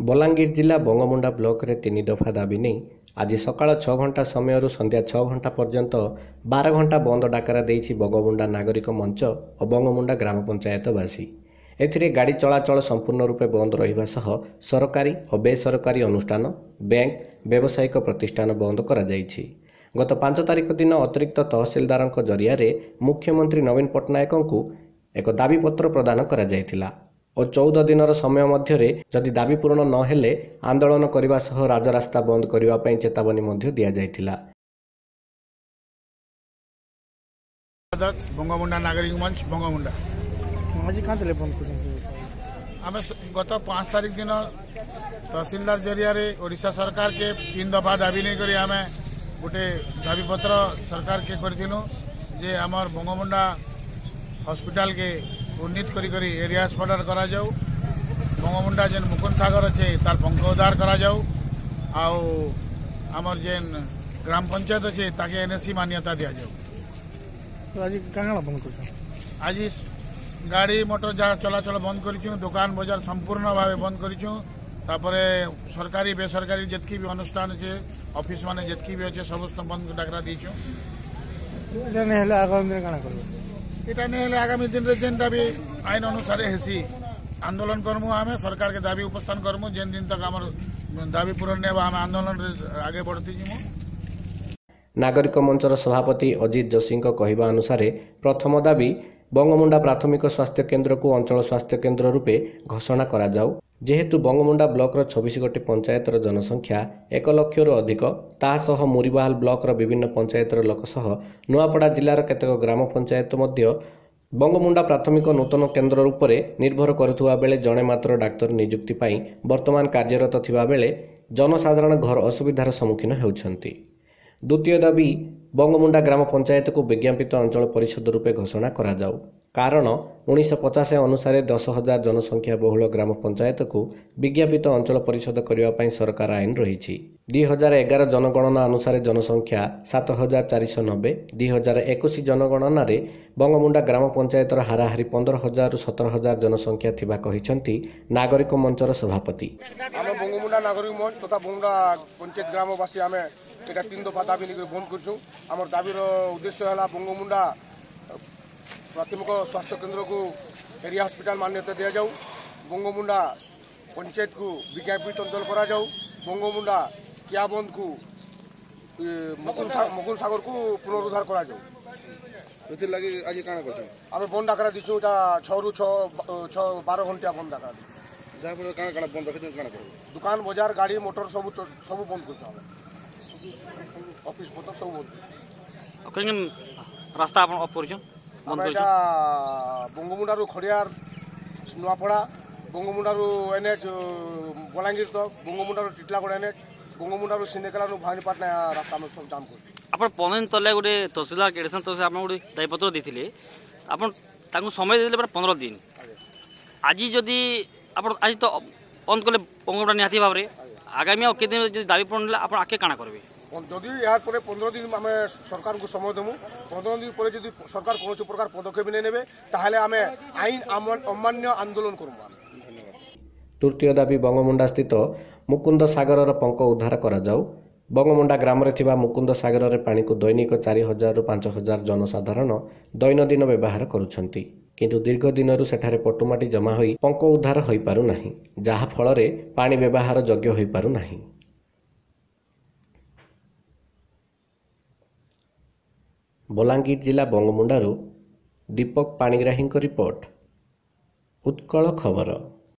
ବଲାଙ୍ଗୀର ଜିଲ୍ଲା ବଙ୍ଗମୁଣ୍ଡା ବ୍ଲକରେ ତିନି ଦଫା ଦାବି ନେଇ ଆଜି ସକାଳ ଛଅ ଘଣ୍ଟା ସମୟରୁ ସନ୍ଧ୍ୟା ଛଅ ଘଣ୍ଟା ପର୍ଯ୍ୟନ୍ତ ବାର ଘଣ୍ଟା ବନ୍ଦ ଡାକରା ଦେଇଛି ବଙ୍ଗମୁଣ୍ଡା ନାଗରିକ ମଞ୍ଚ ଓ ବଙ୍ଗମୁଣ୍ଡା ଗ୍ରାମ ପଞ୍ଚାୟତବାସୀ। ଏଥିରେ ଗାଡ଼ି ଚଳାଚଳ ସମ୍ପୂର୍ଣ୍ଣ ରୂପେ ବନ୍ଦ ରହିବା ସହ ସରକାରୀ ଓ ବେସରକାରୀ ଅନୁଷ୍ଠାନ ବ୍ୟାଙ୍କ ବ୍ୟବସାୟିକ ପ୍ରତିଷ୍ଠାନ ବନ୍ଦ କରାଯାଇଛି। ଗତ ପାଞ୍ଚ ତାରିଖ ଦିନ ଅତିରିକ୍ତ ତହସିଲଦାରଙ୍କ ଜରିଆରେ ମୁଖ୍ୟମନ୍ତ୍ରୀ ନବୀନ ପଟ୍ଟନାୟକଙ୍କୁ ଏକ ଦାବିପତ୍ର ପ୍ରଦାନ କରାଯାଇଥିଲା। ଓ ଚଉଦ ଦିନର ସମୟ ମଧ୍ୟରେ ଯଦି ଦାବି ପୂରଣ ନ ହେଲେ ଆନ୍ଦୋଳନ କରିବା ସହ ରାଜରାସ୍ତା ବନ୍ଦ କରିବା ପାଇଁ ଚେତାବନୀ ମଧ୍ୟ ଦିଆଯାଇଥିଲା। ଅଧ୍ୟକ୍ଷ ବଙ୍ଗମୁଣ୍ଡା ନାଗରିକ ମଞ୍ଚ ବଙ୍ଗମୁଣ୍ଡା। ଆଜି କାଁ ଥିଲେ ବନ୍ଦ କରୁଛନ୍ତି ଆମେ ଗତ ପାଞ୍ଚ ତାରିଖ ଦିନ ତହସିଲଦାର ଜରିଆରେ ଓଡ଼ିଶା ସରକାରକେ ତିନି ଦଫା ଦାବି ନେଇକରି ଆମେ ଗୋଟେ ଦାବିପତ୍ର ସରକାରକେ କରିଥିଲୁ ଯେ ଆମର ବଙ୍ଗମୁଣ୍ଡା ହସ୍ପିଟାଲକେ উন্নীত করি করে এরিয়া স্পটর করা যাও। বঙ্গমুন্ডা যে মুকুন্দ সাগর আছে তার পঙ্ক উদ্ধার করা যাও। আও আমার যে গ্রাম পঞ্চায়েত আছে তাকে এনএসি মান্যতা দিয়া যাও। আজি কাঙ্গাল বন্ধ করছ? আজি গাড়ি মোটর যা চলাচল বন্ধ করিছু দোকান বজার সম্পূর্ণ ভাবে বন্ধ করিছু। তারপরে সরকারি বেসরকারি যেতকি বি অনুষ্ঠান আছে অফিস মানে যেতকি বি আছে সমস্ত বন্ধ ডাকরা দিয়েছু। এটা নেই আগামী দিনে কানা করবে? ଏଇଟା ନେଇ ହେଲେ ଆଗାମୀ ଦିନରେ ଯେନ୍ଟା ବି ଆଇନ ଅନୁସାରେ ହେସି ଆନ୍ଦୋଳନ କରମୁ ଆମେ ସରକାରକେ ଦାବି ଉପସ୍ଥାନ କରମୁ ଯେନ୍ ଦିନ ତକ ଆମର ଦାବି ପୂରଣ ନେବା ଆମେ ଆନ୍ଦୋଳନରେ ଆଗେ ବଢ଼ତି ଯିମୁ ନାଗରିକ ମଞ୍ଚର ସଭାପତି ଅଜିତ ଯୋଶୀଙ୍କ କହିବା ଅନୁସାରେ ପ୍ରଥମ ଦାବି ବଙ୍ଗମୁଣ୍ଡା ପ୍ରାଥମିକ ସ୍ୱାସ୍ଥ୍ୟ କେନ୍ଦ୍ରକୁ ଅଞ୍ଚଳ ସ୍ୱାସ୍ଥ୍ୟ କେନ୍ଦ୍ର ରୂପେ ଘୋଷଣା କରାଯାଉ ଯେହେତୁ ବଙ୍ଗମୁଣ୍ଡା ବ୍ଲକର ଛବିଶ ଗୋଟି ପଞ୍ଚାୟତର ଜନସଂଖ୍ୟା ଏକ ଲକ୍ଷରୁ ଅଧିକ ତାହା ସହ ମୁରିବାହାଲ ବ୍ଲକର ବିଭିନ୍ନ ପଞ୍ଚାୟତର ଲୋକ ସହ ନୂଆପଡ଼ା ଜିଲ୍ଲାର କେତେକ ଗ୍ରାମ ପଞ୍ଚାୟତ ମଧ୍ୟ ବଙ୍ଗମୁଣ୍ଡା ପ୍ରାଥମିକ ନୂତନ କେନ୍ଦ୍ର ଉପରେ ନିର୍ଭର କରୁଥିବା ବେଳେ ଜଣେ ମାତ୍ର ଡାକ୍ତର ନିଯୁକ୍ତି ପାଇଁ ବର୍ତ୍ତମାନ କାର୍ଯ୍ୟରତ ଥିବା ବେଳେ ଜନସାଧାରଣ ଘର ଅସୁବିଧାର ସମ୍ମୁଖୀନ ହେଉଛନ୍ତି। ଦ୍ୱିତୀୟ ଦାବି ବଙ୍ଗମୁଣ୍ଡା ଗ୍ରାମ ପଞ୍ଚାୟତକୁ ବିଜ୍ଞାପିତ ଅଞ୍ଚଳ ପରିଷଦ ରୂପେ ଘୋଷଣା କରାଯାଉ। କାରଣ ଉଣେଇଶହ ପଚାଶ ଅନୁସାରେ ଦଶ ହଜାର ଜନସଂଖ୍ୟା ବହୁଳ ଗ୍ରାମ ପଞ୍ଚାୟତକୁ ବିଜ୍ଞାପିତ ଅଞ୍ଚଳ ପରିଷଦ କରିବା ପାଇଁ ସରକାର ଆଇନ ରହିଛି। ଦୁଇ ହଜାର ଏଗାର ଜନଗଣନା ଅନୁସାରେ ଜନସଂଖ୍ୟା ସାତ ହଜାର ଚାରିଶହ ନବେ ଦୁଇ ହଜାର ଏକୋଇଶ ଜନଗଣନାରେ ବଙ୍ଗମୁଣ୍ଡା ଗ୍ରାମ ପଞ୍ଚାୟତର ହାରାହାରି ପନ୍ଦର ହଜାରରୁ ସତର ହଜାର ଜନସଂଖ୍ୟା ଥିବା କହିଛନ୍ତି ନାଗରିକ ମଞ୍ଚର ସଭାପତି। ଆମେ ବଙ୍ଗମୁଣ୍ଡା ନାଗରିକ ମଞ୍ଚ ତଥା ବଙ୍ଗମୁଣ୍ଡା ପଞ୍ଚାୟତ ଗ୍ରାମବାସୀ ଆମେ ଏଇଟା ତିନି ଦଫା ଦାବି ନେଇକରି ବନ୍ଦ କରୁଛୁ। ଆମର ଦାବିର ଉଦ୍ଦେଶ୍ୟ ହେଲା ବଙ୍ଗମୁଣ୍ଡା ପ୍ରାଥମିକ ସ୍ୱାସ୍ଥ୍ୟ କେନ୍ଦ୍ରକୁ ଏରିଆ ହସ୍ପିଟାଲ ମାନ୍ୟତା ଦିଆଯାଉ ବଙ୍ଗମୁଣ୍ଡା ପଞ୍ଚାୟତକୁ ବିଜ୍ଞାପିତ ଅଞ୍ଚଳ କରାଯାଉ ବଙ୍ଗମୁଣ୍ଡା କିଆବନ୍ଦକୁ ଏ, ମୁକୁନ୍ଦ ସା- ମୁକୁନ୍ଦ ସାଗରକୁ ପୁନରୁଦ୍ଧାର କରାଯାଉ ସେଥିର୍ଲାଗି ଆଜି କାଣା କରୁଛନ୍ ଆମେ ବନ୍ଦ ଡାକରା ଦେଇଛୁ ଏଇଟା ଛଅରୁ ଛଅ ବା- ଛଅ ବାର ଘଣ୍ଟିଆ ବନ୍ଦ ଡାକରା ଦେଇଛୁ ଯାହାଫଳରେ କାଣା କାଣା ବନ୍ଦ ରଖିଛନ୍ କାଣା କରିବେ ଦୋକାନ ବଜାର ଗାଡ଼ି ମୋଟର ସବୁ ଚ- ସବୁ ବନ୍ଦ କରୁଛୁ ଆମେ ଅଫିସ ପତ୍ର ସବୁ ବନ୍ଦ କରୁଛୁ। କେନ୍ ରାସ୍ତା ଆପଣ ଅଫ୍ କରିଛନ୍ ବନ୍ଦ ଆମେ ଏଇଟା ବଙ୍ଗମୁଣ୍ଡାରୁ ଖଡ଼ିଆର ନୂଆପଡ଼ା ବଙ୍ଗମୁଣ୍ଡାରୁ ଏନ୍ଏଚ୍ ବଲାଙ୍ଗୀର ତକ ବଙ୍ଗମୁଣ୍ଡାରୁ ଟିଟଲାଗଡ଼ ଏନ୍ଏଚ୍ ବଙ୍ଗମୁଣ୍ଡାରୁ ସିନ୍ଦେକେଲାରୁ ଭାନିପାଟନା ରାସ୍ତା ଆମେ ସବୁ ଜାମ୍ କରୁଛୁ ଆପଣ ପନ୍ଦର ଦିନ ତଳେ ଗୋଟେ ତହସିଲଦାର କେଡେସନ୍ ତହସିଲ ଆପଣ ଗୋଟେ ଦାୟୀପତ୍ର ଦେଇଥିଲେ ଆପଣ ତାଙ୍କୁ ସମୟ ଦେଇଥିଲେ ପୁରା ପନ୍ଦର ଦିନ ଆଜି ଯଦି ଆପଣ ଆଜି ତ ବନ୍ଦ କଲେ ପଙ୍ଗଟା ନିହାତି ଭାବରେ ଆଗାମୀ ଆଉ କେତେ ଦିନ ଯଦି ଦାବି ପୂରଣ ହେଲେ ଆପଣ ଆଗେ କାଣା କରିବେ ଯଦି ଏହା ପନ୍ଦର ଦିନ ଆମେ ସରକାରଙ୍କୁ ସମୟ ଦେବୁ ପନ୍ଦର ଦିନ ପରେ ଯଦି ସରକାର କୌଣସି ପ୍ରକାର ପଦକ୍ଷେପ ନେଇ ନେବେ ତାହେଲେ ଆମେ ଆଇନ ଅମାନ୍ୟ ଆନ୍ଦୋଳନ କରିବୁ ତୃତୀୟ ଦାବି ବଙ୍ଗମୁଣ୍ଡା ସ୍ଥିତ ମୁକୁନ୍ଦ ସାଗରର ପଙ୍କ ଉଦ୍ଧାର କରାଯାଉ। ବଙ୍ଗମୁଣ୍ଡା ଗ୍ରାମରେ ଥିବା ମୁକୁନ୍ଦ ସାଗରରେ ପାଣିକୁ ଦୈନିକ ଚାରି ହଜାରରୁ ପାଞ୍ଚ ହଜାର ଜନସାଧାରଣ ଦୈନନ୍ଦିନ ବ୍ୟବହାର କରୁଛନ୍ତି। କିନ୍ତୁ ଦୀର୍ଘ ଦିନରୁ ସେଠାରେ ପଟୁମାଟି ଜମା ହୋଇ ପଙ୍କ ଉଦ୍ଧାର ହୋଇପାରୁନାହିଁ ଯାହାଫଳରେ ପାଣି ବ୍ୟବହାର ଯୋଗ୍ୟ ହୋଇପାରୁନାହିଁ। ବଲାଙ୍ଗୀର ଜିଲ୍ଲା ବଙ୍ଗମୁଣ୍ଡାରୁ ଦୀପକ ପାଣିଗ୍ରାହୀଙ୍କ ରିପୋର୍ଟ। ଉତ୍କଳ ଖବର।